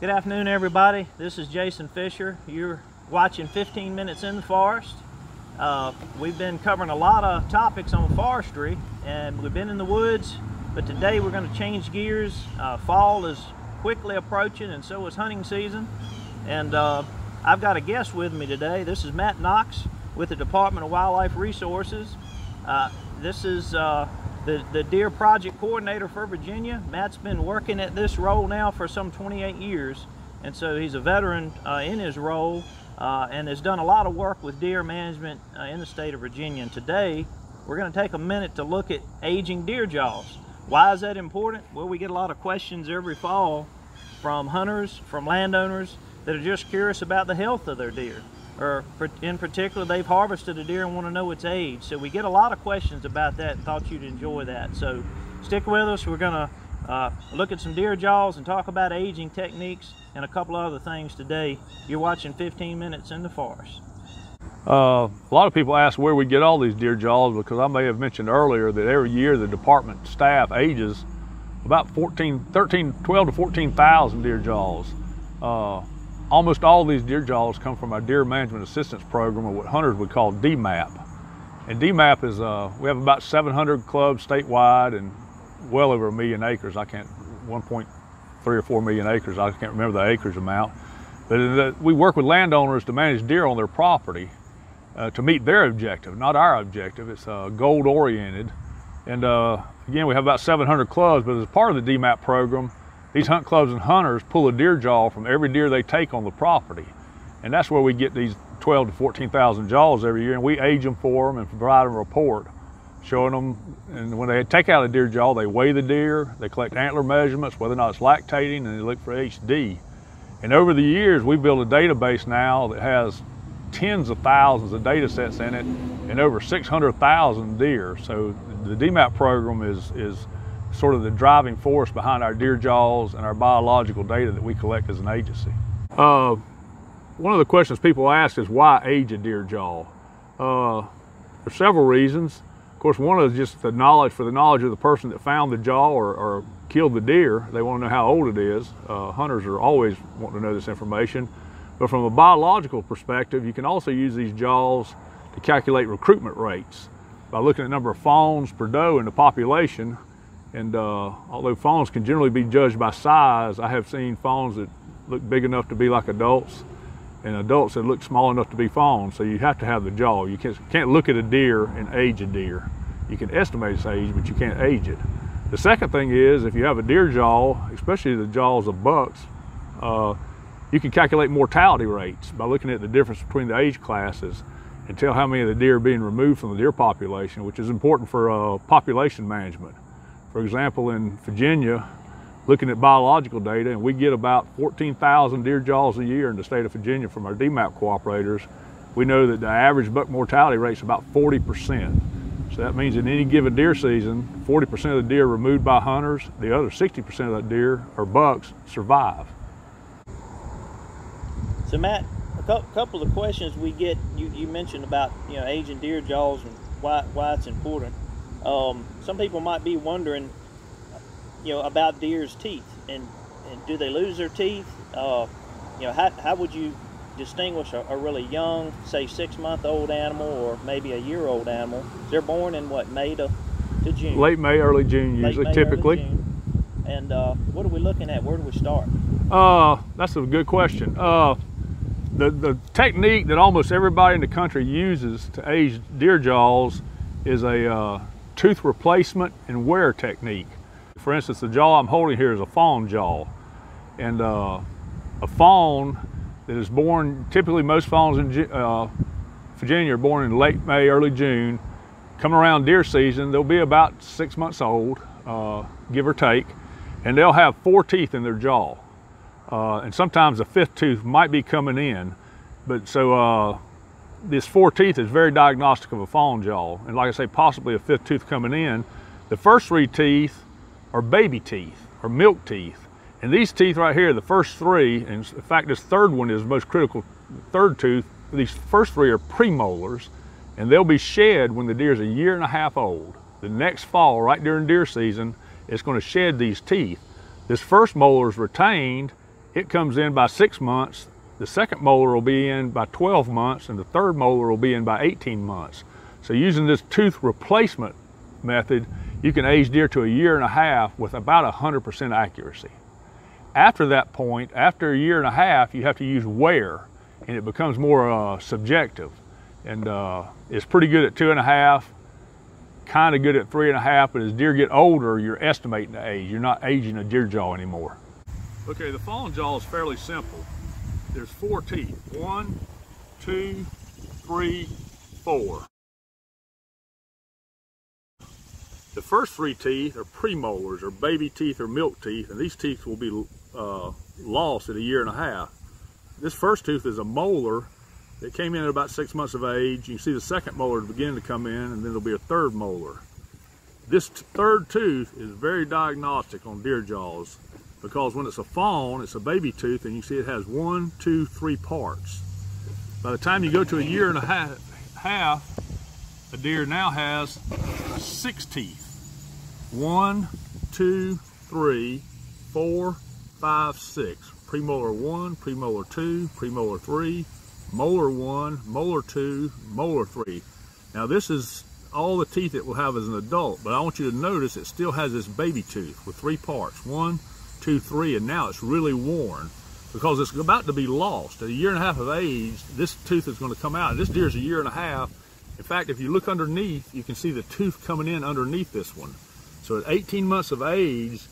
Good afternoon, everybody. This is Jason Fisher. You're watching 15 Minutes in the Forest. Uh, we've been covering a lot of topics on forestry, and we've been in the woods, but today we're going to change gears. Uh, fall is quickly approaching, and so is hunting season. And uh, I've got a guest with me today. This is Matt Knox with the Department of Wildlife Resources. Uh, this is uh, the, the Deer Project Coordinator for Virginia. Matt's been working at this role now for some 28 years, and so he's a veteran uh, in his role uh, and has done a lot of work with deer management uh, in the state of Virginia. And today, we're going to take a minute to look at aging deer jaws. Why is that important? Well, we get a lot of questions every fall from hunters, from landowners that are just curious about the health of their deer or in particular, they've harvested a deer and want to know its age. So we get a lot of questions about that and thought you'd enjoy that. So stick with us. We're going to uh, look at some deer jaws and talk about aging techniques and a couple other things today. You're watching 15 Minutes in the Forest. Uh, a lot of people ask where we get all these deer jaws because I may have mentioned earlier that every year the department staff ages about 14, 13, 12 to 14,000 deer jaws. Uh, Almost all these deer jaws come from our Deer Management Assistance Program, or what hunters would call DMAP. And DMAP is, uh, we have about 700 clubs statewide and well over a million acres. I can't, 1.3 or 4 million acres. I can't remember the acres amount. But we work with landowners to manage deer on their property uh, to meet their objective, not our objective. It's uh, goal oriented. And uh, again, we have about 700 clubs, but as part of the DMAP program, these hunt clubs and hunters pull a deer jaw from every deer they take on the property. And that's where we get these 12 to 14,000 jaws every year and we age them for them and provide them a report showing them. And when they take out a deer jaw, they weigh the deer, they collect antler measurements, whether or not it's lactating, and they look for HD. And over the years, we've built a database now that has tens of thousands of data sets in it and over 600,000 deer. So the DMAP program is, is sort of the driving force behind our deer jaws and our biological data that we collect as an agency. Uh, one of the questions people ask is why age a deer jaw? Uh, there's several reasons. Of course, one is just the knowledge, for the knowledge of the person that found the jaw or, or killed the deer. They want to know how old it is. Uh, hunters are always wanting to know this information. But from a biological perspective, you can also use these jaws to calculate recruitment rates by looking at the number of fawns per doe in the population and uh, although fawns can generally be judged by size, I have seen fawns that look big enough to be like adults and adults that look small enough to be fawns. So you have to have the jaw. You can't, can't look at a deer and age a deer. You can estimate its age, but you can't age it. The second thing is if you have a deer jaw, especially the jaws of bucks, uh, you can calculate mortality rates by looking at the difference between the age classes and tell how many of the deer are being removed from the deer population, which is important for uh, population management. For example, in Virginia, looking at biological data, and we get about 14,000 deer jaws a year in the state of Virginia from our DMAP cooperators, we know that the average buck mortality rate is about 40%. So that means in any given deer season, 40% of the deer removed by hunters, the other 60% of the deer or bucks survive. So Matt, a couple of questions we get, you, you mentioned about you know aging deer jaws and why, why it's important. Um, some people might be wondering, you know, about deer's teeth and, and do they lose their teeth? Uh, you know, how, how would you distinguish a, a, really young, say six month old animal or maybe a year old animal? They're born in what, May to, to June? Late May, early June usually, May, typically. June. And uh, what are we looking at? Where do we start? Uh, that's a good question. Uh, the, the technique that almost everybody in the country uses to age deer jaws is a uh, tooth replacement and wear technique. For instance, the jaw I'm holding here is a fawn jaw. And uh, a fawn that is born, typically most fawns in uh, Virginia are born in late May, early June. Come around deer season, they'll be about six months old, uh, give or take, and they'll have four teeth in their jaw. Uh, and sometimes a fifth tooth might be coming in. But so uh, this four teeth is very diagnostic of a fawn jaw. And like I say, possibly a fifth tooth coming in. The first three teeth are baby teeth or milk teeth. And these teeth right here, the first three, and in fact, this third one is the most critical third tooth. These first three are premolars and they'll be shed when the deer is a year and a half old. The next fall, right during deer season, it's gonna shed these teeth. This first molar is retained it comes in by six months, the second molar will be in by 12 months, and the third molar will be in by 18 months. So using this tooth replacement method, you can age deer to a year and a half with about 100% accuracy. After that point, after a year and a half, you have to use wear, and it becomes more uh, subjective. And uh, it's pretty good at two and a half, kind of good at three and a half, but as deer get older, you're estimating the age. You're not aging a deer jaw anymore. Okay, the fallen jaw is fairly simple. There's four teeth. One, two, three, four. The first three teeth are premolars, or baby teeth or milk teeth, and these teeth will be uh, lost in a year and a half. This first tooth is a molar that came in at about six months of age. You can see the second molar beginning to come in, and then there'll be a third molar. This third tooth is very diagnostic on deer jaws because when it's a fawn, it's a baby tooth, and you see it has one, two, three parts. By the time you go to a year and a half, half a deer now has six teeth. One, two, three, four, five, six. Premolar one, premolar two, premolar three, molar one, molar two, molar three. Now this is all the teeth it will have as an adult, but I want you to notice it still has this baby tooth with three parts. One, two, three, and now it's really worn because it's about to be lost. At a year and a half of age, this tooth is going to come out. This deer's a year and a half. In fact, if you look underneath, you can see the tooth coming in underneath this one. So at 18 months of age,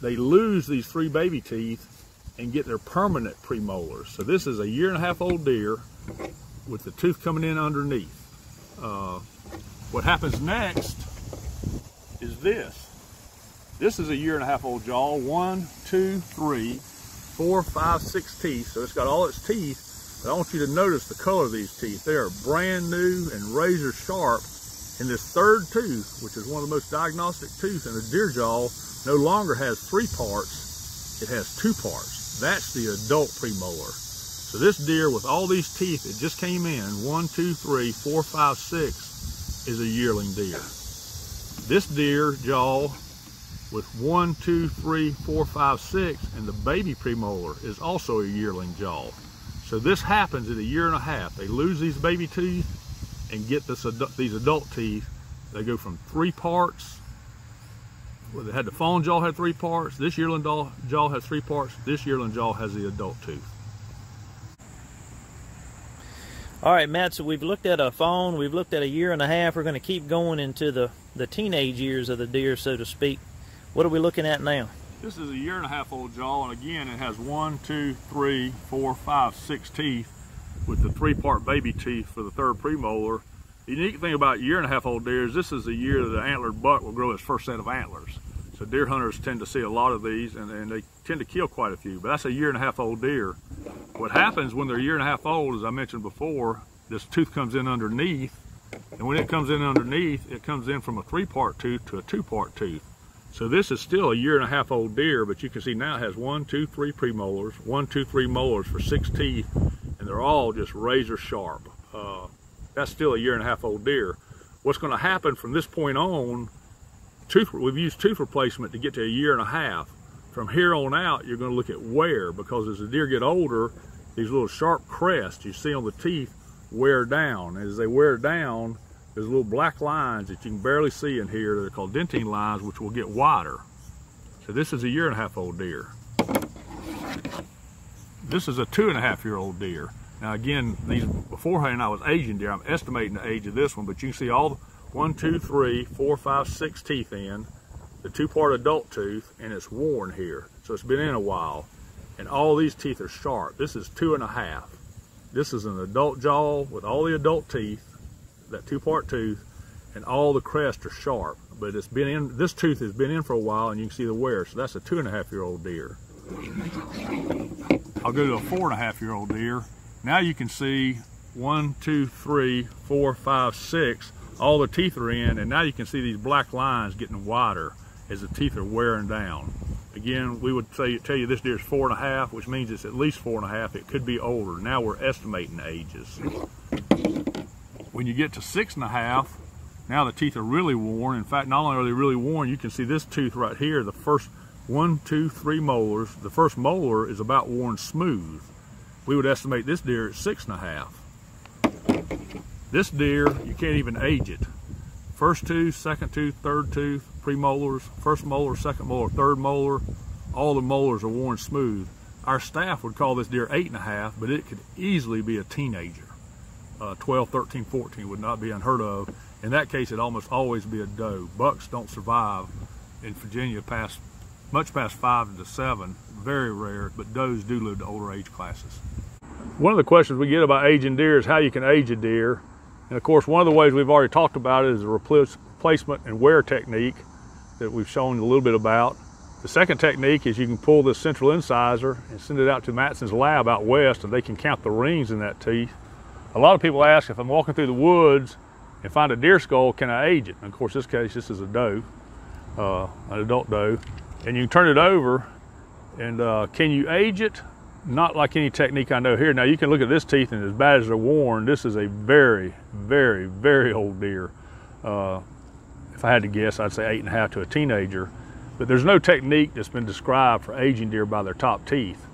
they lose these three baby teeth and get their permanent premolars. So this is a year and a half old deer with the tooth coming in underneath. Uh, what happens next is this. This is a year and a half old jaw. One, two, three, four, five, six teeth. So it's got all its teeth. But I want you to notice the color of these teeth. They are brand new and razor sharp. And this third tooth, which is one of the most diagnostic teeth in a deer jaw, no longer has three parts. It has two parts. That's the adult premolar. So this deer with all these teeth that just came in, one, two, three, four, five, six, is a yearling deer. This deer jaw with one, two, three, four, five, six, and the baby premolar is also a yearling jaw. So this happens in a year and a half. They lose these baby teeth and get this these adult teeth. They go from three parts. Well, they had the fawn jaw had three parts. This yearling jaw has three parts. This yearling jaw has the adult tooth. All right, Matt, so we've looked at a fawn, we've looked at a year and a half. We're going to keep going into the, the teenage years of the deer, so to speak. What are we looking at now? This is a year and a half old jaw, and again, it has one, two, three, four, five, six teeth with the three-part baby teeth for the third premolar. The unique thing about year and a half old deer is this is the year that the antlered buck will grow his first set of antlers. So deer hunters tend to see a lot of these, and, and they tend to kill quite a few, but that's a year and a half old deer. What happens when they're a year and a half old, as I mentioned before, this tooth comes in underneath, and when it comes in underneath, it comes in from a three-part tooth to a two-part tooth. So this is still a year and a half old deer, but you can see now it has one, two, three premolars, one, two, three molars for six teeth, and they're all just razor sharp. Uh, that's still a year and a half old deer. What's going to happen from this point on, tooth, we've used tooth replacement to get to a year and a half. From here on out, you're going to look at wear because as the deer get older, these little sharp crests you see on the teeth wear down. As they wear down, there's little black lines that you can barely see in here that are called dentine lines, which will get wider. So this is a year and a half old deer. This is a two and a half year old deer. Now again, these beforehand I was aging deer. I'm estimating the age of this one, but you can see all the one, two, three, four, five, six teeth in, the two-part adult tooth, and it's worn here. So it's been in a while. And all these teeth are sharp. This is two and a half. This is an adult jaw with all the adult teeth that two-part tooth, and all the crests are sharp. But it's been in, this tooth has been in for a while, and you can see the wear. So that's a two and a half year old deer. I'll go to a four and a half year old deer. Now you can see one, two, three, four, five, six. All the teeth are in, and now you can see these black lines getting wider as the teeth are wearing down. Again, we would say, tell you this deer is four and a half, which means it's at least four and a half. It could be older. Now we're estimating ages. When you get to six and a half, now the teeth are really worn. In fact, not only are they really worn, you can see this tooth right here, the first one, two, three molars. The first molar is about worn smooth. We would estimate this deer at six and a half. This deer, you can't even age it. First tooth, second tooth, third tooth, premolars, first molar, second molar, third molar, all the molars are worn smooth. Our staff would call this deer eight and a half, but it could easily be a teenager. Uh, 12, 13, 14 would not be unheard of. In that case, it'd almost always be a doe. Bucks don't survive in Virginia past, much past five to seven, very rare, but does do live to older age classes. One of the questions we get about aging deer is how you can age a deer. And of course, one of the ways we've already talked about it is the replacement and wear technique that we've shown a little bit about. The second technique is you can pull this central incisor and send it out to Matson's lab out west and they can count the rings in that teeth. A lot of people ask if I'm walking through the woods and find a deer skull, can I age it? And of course, this case, this is a doe, uh, an adult doe. And you can turn it over and uh, can you age it? Not like any technique I know here. Now you can look at this teeth and as bad as they're worn, this is a very, very, very old deer. Uh, if I had to guess, I'd say eight and a half to a teenager. But there's no technique that's been described for aging deer by their top teeth.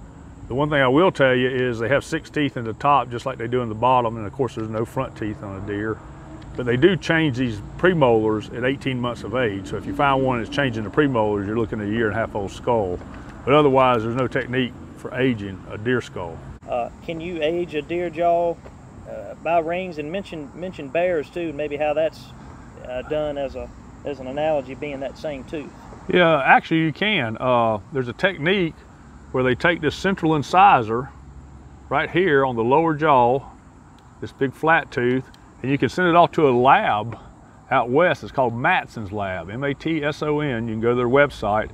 The one thing I will tell you is they have six teeth in the top just like they do in the bottom and of course there's no front teeth on a deer. But they do change these premolars at 18 months of age. So if you find one that's changing the premolars, you're looking at a year and a half old skull. But otherwise, there's no technique for aging a deer skull. Uh, can you age a deer jaw uh, by rings and mention mention bears too, and maybe how that's uh, done as a as an analogy being that same tooth? Yeah, actually you can. Uh, there's a technique where they take this central incisor right here on the lower jaw, this big flat tooth, and you can send it off to a lab out west. It's called Matson's Lab, M-A-T-S-O-N. You can go to their website,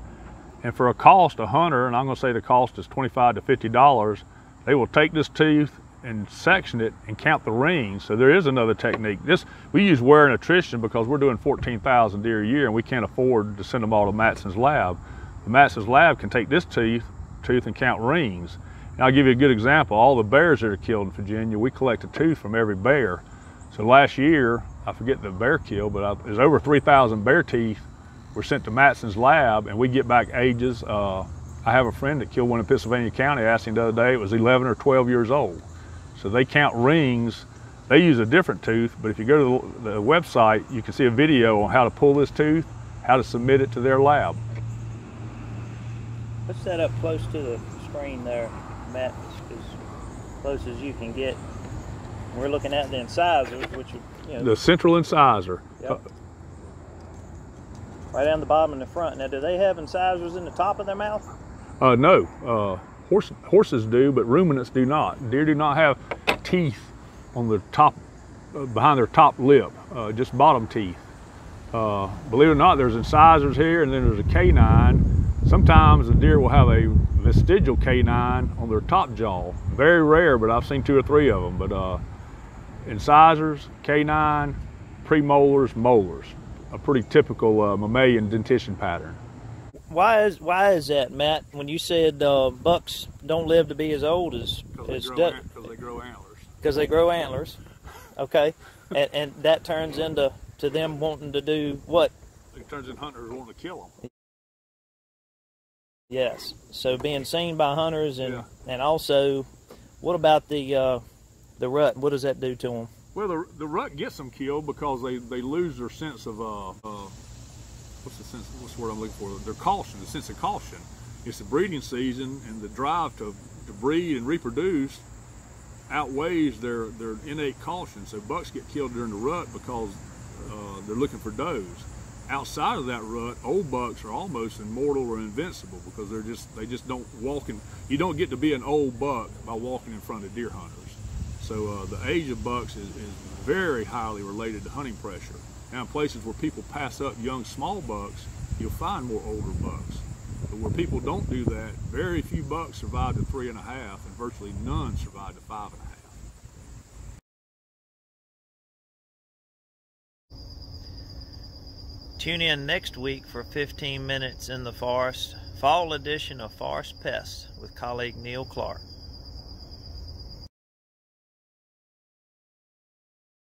and for a cost, a hunter, and I'm going to say the cost is 25 to 50 dollars, they will take this tooth and section it and count the rings. So there is another technique. This we use wear and attrition because we're doing 14,000 deer a year and we can't afford to send them all to Matson's lab. Matson's lab can take this tooth, tooth and count rings. And I'll give you a good example. All the bears that are killed in Virginia, we collect a tooth from every bear. So last year, I forget the bear kill, but there's over 3,000 bear teeth were sent to Matson's lab and we get back ages. Uh, I have a friend that killed one in Pittsylvania County. I asked him the other day, it was 11 or 12 years old. So they count rings. They use a different tooth, but if you go to the, the website, you can see a video on how to pull this tooth, how to submit it to their lab. Let's set up close to the screen there, Matt, as close as you can get. We're looking at the incisor, which you know. The central incisor. Yep. right down the bottom and the front. Now, do they have incisors in the top of their mouth? Uh, no. Uh, Horse, horses do, but ruminants do not. Deer do not have teeth on the top, uh, behind their top lip, uh, just bottom teeth. Uh, believe it or not, there's incisors here and then there's a canine. Sometimes the deer will have a vestigial canine on their top jaw. Very rare, but I've seen two or three of them. But uh, incisors, canine, premolars, molars, a pretty typical uh, mammalian dentition pattern why is why is that, Matt? When you said uh, bucks don't live to be as old as as because they grow antlers. Because they grow antlers. Okay, and, and that turns into to them wanting to do what? It turns into hunters wanting to kill them. Yes. So being seen by hunters and yeah. and also, what about the uh, the rut? What does that do to them? Well, the, the rut gets them killed because they, they lose their sense of uh, uh, what's the sense, what's the word I'm looking for? Their caution, the sense of caution. It's the breeding season and the drive to, to breed and reproduce outweighs their, their innate caution. So bucks get killed during the rut because uh, they're looking for does. Outside of that rut, old bucks are almost immortal or invincible because they're just they just don't walk in. You don't get to be an old buck by walking in front of deer hunters. So uh, the age of bucks is, is very highly related to hunting pressure. Now in places where people pass up young small bucks, you'll find more older bucks. But where people don't do that, very few bucks survive to three and a half and virtually none survive to five and a half. Tune in next week for 15 minutes in the forest, fall edition of Forest Pests with colleague Neil Clark.